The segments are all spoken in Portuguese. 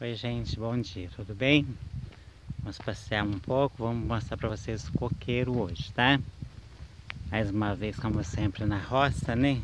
Oi gente, bom dia, tudo bem? Vamos passear um pouco, vamos mostrar para vocês o coqueiro hoje, tá? Mais uma vez, como sempre, na roça, né?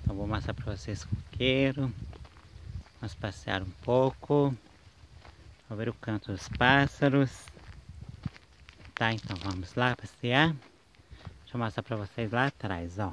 Então vou mostrar para vocês o coqueiro. Vamos passear um pouco. Vamos ver o canto dos pássaros. Tá, então vamos lá passear. Deixa eu mostrar para vocês lá atrás, ó.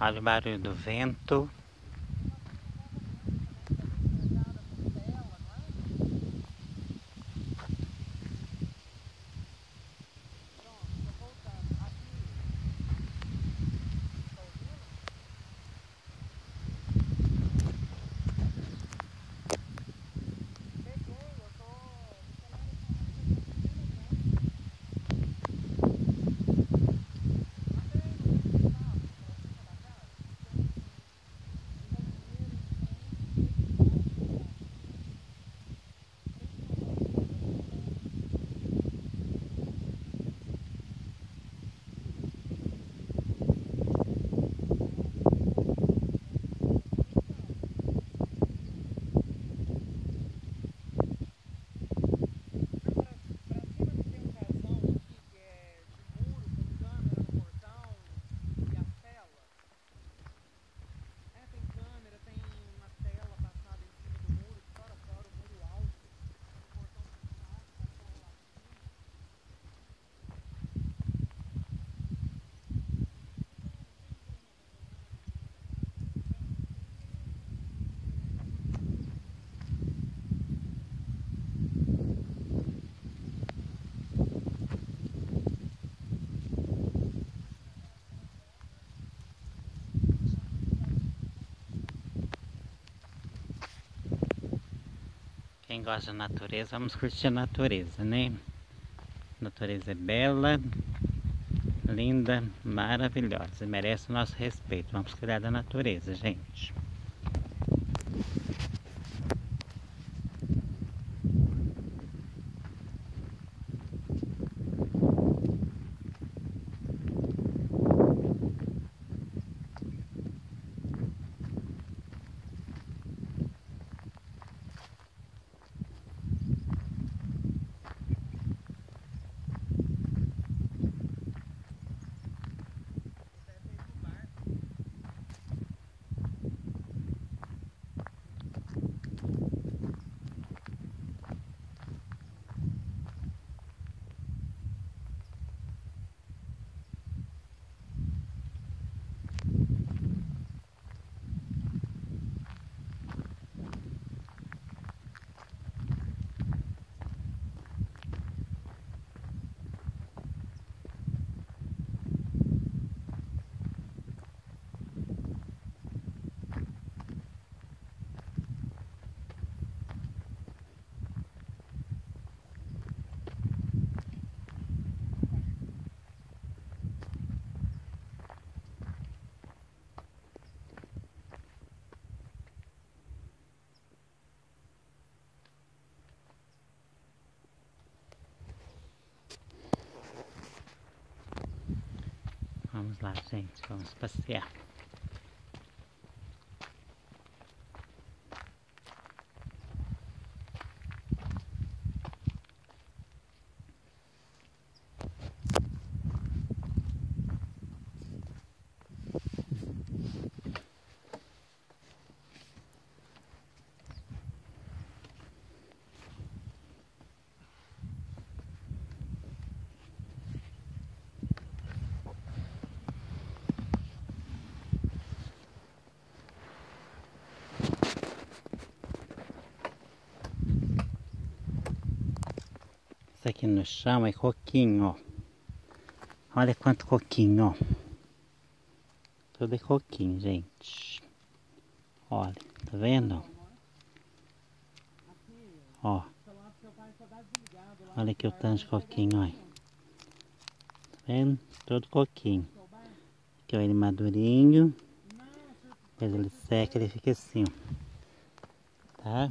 O barulho do vento. Quem gosta da natureza, vamos curtir a natureza, né? A natureza é bela, linda, maravilhosa. Merece o nosso respeito. Vamos cuidar da natureza, gente. Vamos lá, gente, vamos passear. Aqui no chão é coquinho, ó. Olha quanto coquinho, ó. Tudo é coquinho, gente. Olha, tá vendo? Ó. Olha aqui o tanto de coquinho, olha. Tá vendo? Todo coquinho. Aqui, ó, ele madurinho. Depois ele seca, ele fica assim, ó. Tá?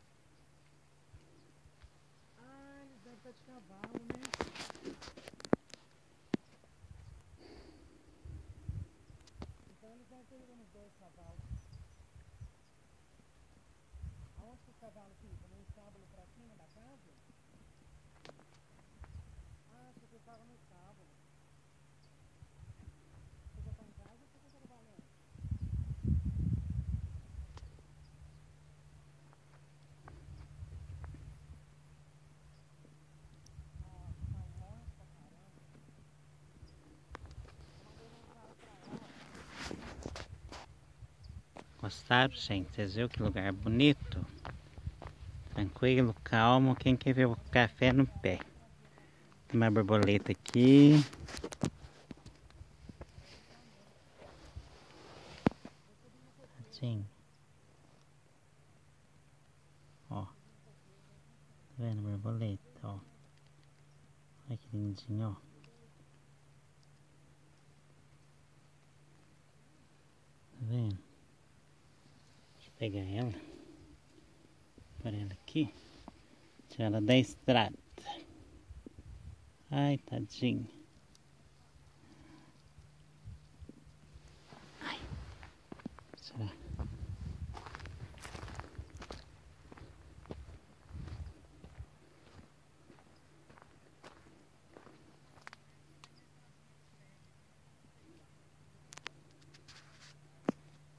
de cavalo, né? Gostaram, gente? Vocês viram que lugar bonito? Tranquilo, calmo. Quem quer ver o café no pé? Tem uma borboleta aqui. Assim. Ó. Tá vendo a borboleta, ó. Olha que lindinho, ó. Tá vendo? Pegar ela, para ela aqui, tirar ela da estrada. Ai, tadinho. Ai, será?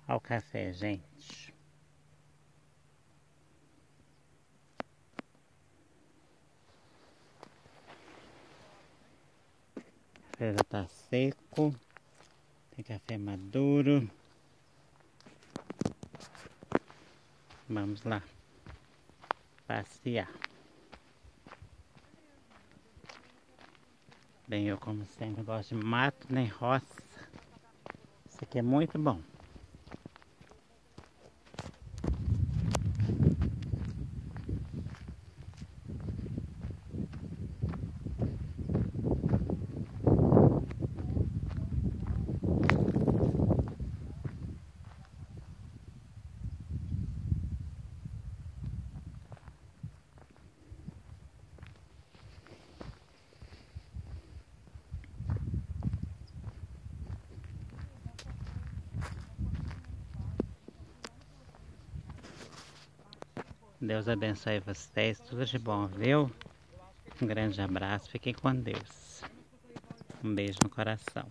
Olha o café, gente. Café já tá seco. Tem café maduro. Vamos lá. Passear. Bem, eu como sempre gosto de mato nem roça. Isso aqui é muito bom. Deus abençoe vocês, tudo de bom, viu? Um grande abraço, fiquem com Deus. Um beijo no coração.